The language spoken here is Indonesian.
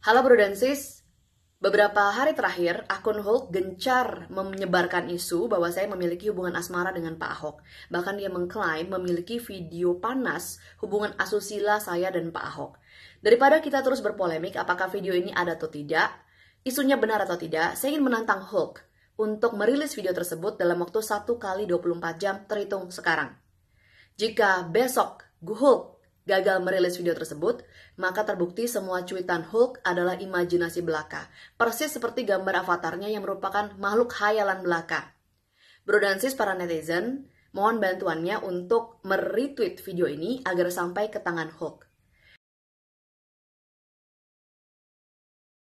Halo bro dan sis, beberapa hari terakhir akun Hulk gencar menyebarkan isu bahwa saya memiliki hubungan asmara dengan Pak Ahok. Bahkan dia mengklaim memiliki video panas hubungan asusila saya dan Pak Ahok. Daripada kita terus berpolemik apakah video ini ada atau tidak, isunya benar atau tidak, saya ingin menantang Hulk untuk merilis video tersebut dalam waktu 1 kali 24 jam terhitung sekarang. Jika besok Hulk gagal merilis video tersebut, maka terbukti semua cuitan Hulk adalah imajinasi belaka, persis seperti gambar avatarnya yang merupakan makhluk hayalan belaka. Bro dan sis para netizen, mohon bantuannya untuk meretweet video ini agar sampai ke tangan Hulk.